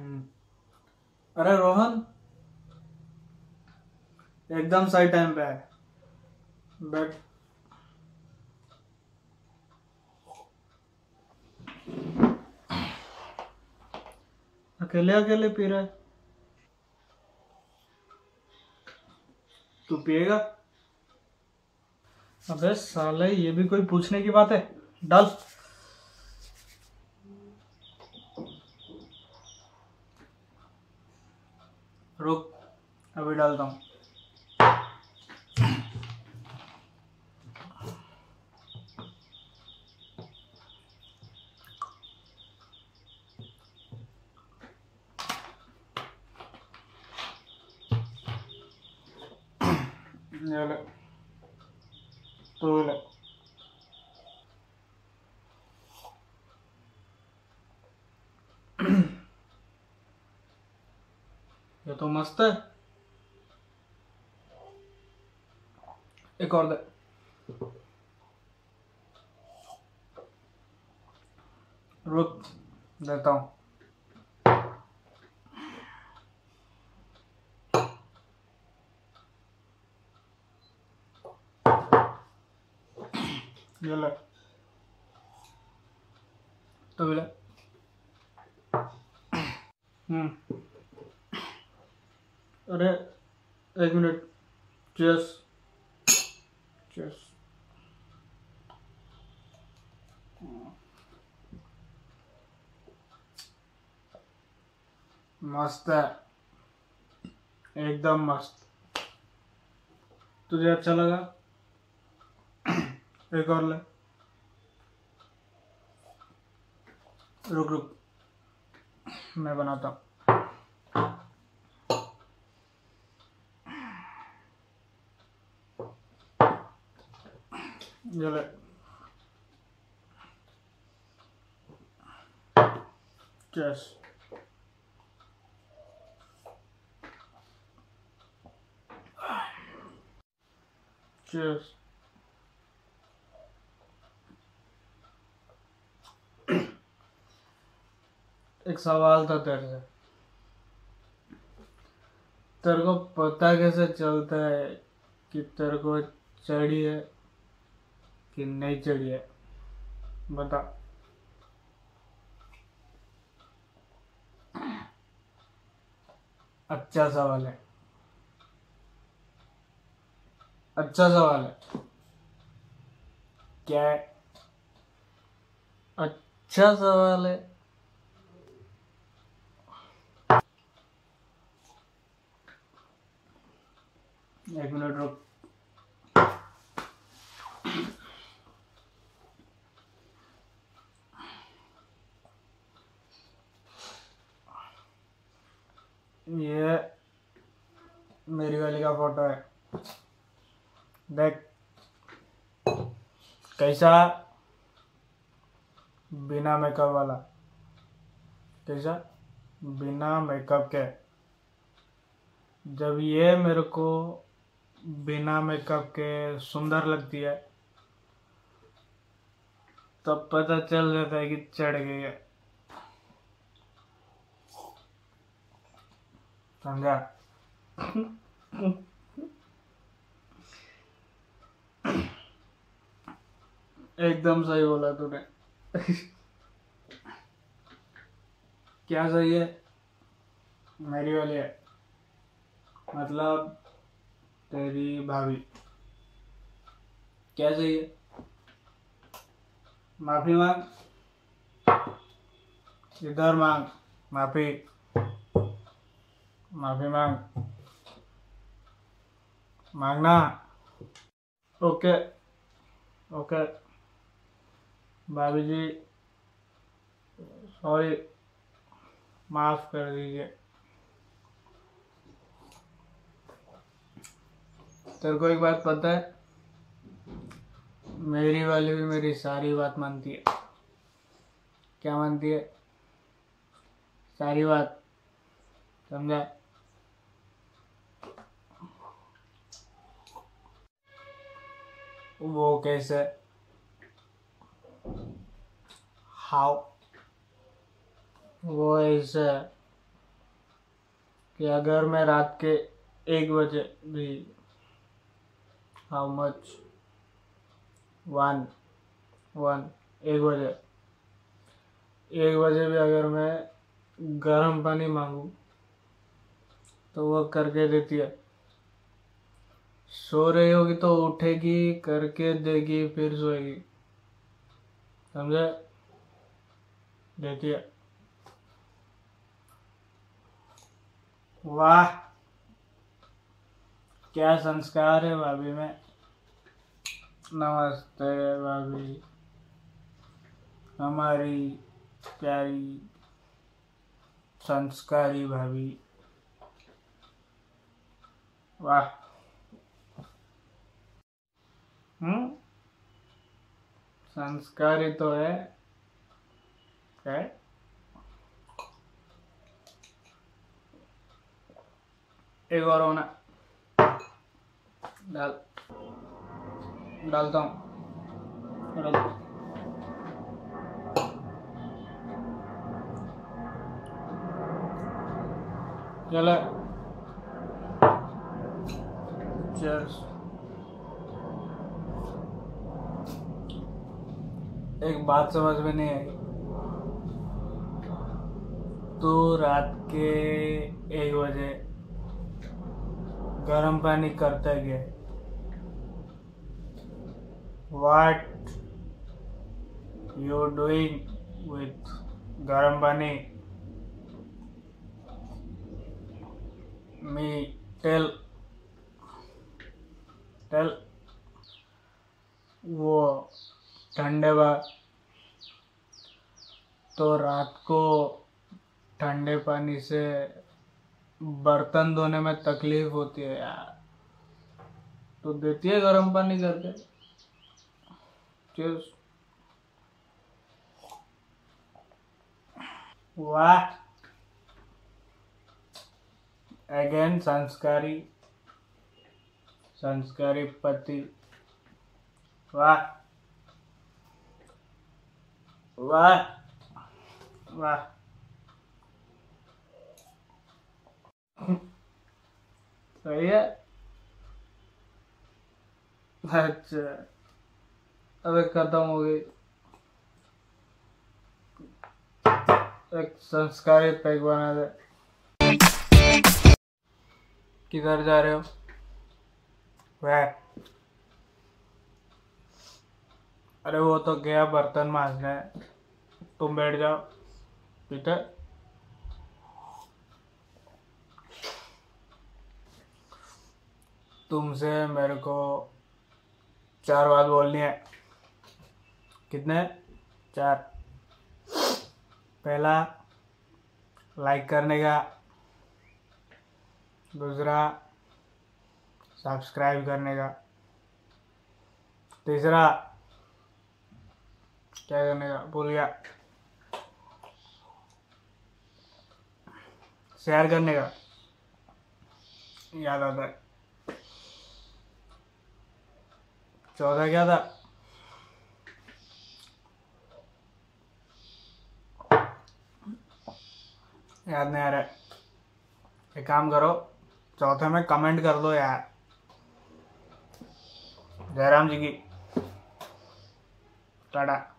हम्म। अरे रोहन, एकदम सही टाइम पे है अकेले अकेले पी रहा तू पिएगा? अबे साले, ये भी कोई पूछने की बात है? डाल। रुक अभी डालता हूँ। ये ले तू मस्त है। एक और दे। रुक देता हूँ। ये ले। तो ले। हम्म। अरे, एक मिनट चेस चेस मस्त है। एकदम मस्त। तुझे अच्छा लगा? एक और ले। रुक रुक। मैं बनाता हूँ। चेस चेस एक सवाल था तेरे से। तेरे को पता कैसे चलता है कि तेरे को चढ़ी है? कि नहीं चढ़ी है बता। अच्छा सवाल है। अच्छा सवाल है। क्या है? अच्छा सवाल है। एक मिनट रुक ये मेरी वाली का फ़ोटो है। देख, कैसा बिना मेकअप वाला। कैसा बिना मेकअप के। जब ये मेरे को बिना मेकअप के सुंदर लगती है, तब पता चल जाता है कि चढ़ गई है। समझा? एकदम सही बोला तूने। क्या सही है? मेरी वाली है। मतलब तेरी भाभी। क्या सही है? माफ़ी मांग। इधर मांग। माफ़ी। माफ़ी मांग। मांगना। ओके। ओके। भाभी जी सॉरी माफ़ कर दीजिए। तेरे को एक बात पता है? मेरी वाली भी मेरी सारी बात मानती है। क्या मानती है? सारी बात। समझा? वो कैसे? हाउ वो ऐसे कि अगर मैं रात के एक बजे भी हाउ मच वन वन एक बजे. एक बजे भी अगर मैं गर्म पानी मांगू तो वो करके देती है। सो रही होगी तो उठेगी, करके देगी, फिर सोएगी। समझे? है वाह! क्या संस्कार है भाभी में। नमस्ते भाभी। हमारी प्यारी संस्कारी भाभी। वाह हम्म संस्कारी तो है। है? एक और होना। डाल। डालता हूँ। डाल। चलो। चर्स एक बात समझ में नहीं आई। तो रात के एक बजे गर्म पानी करते गए। वाट यू डूइंग विथ गर्म पानी? मी टेल टेल वो ठंडे बा तो रात को ठंडे पानी से बर्तन धोने में तकलीफ़ होती है यार। तो देती है गर्म पानी करके वाह। अगेन संस्कारी। संस्कारी पति। वाह। वाह। वाह। सही है। अच्छा। अबे खत्म हो गई। एक संस्कारी पैक बना दे। किधर जा रहे हो? वह अरे वो तो गया बर्तन मांजने तुम बैठ जाओ ठीक है तुमसे मेरे को चार बात बोलनी है। कितने? चार। पहला लाइक करने का। दूसरा सब्सक्राइब करने का। तीसरा क्या करने का भूल गया शेयर करने का याद आता है चौथा क्या था याद नहीं आ रहा है एक काम करो चौथे में कमेंट कर दो यार जयराम जी की टाटा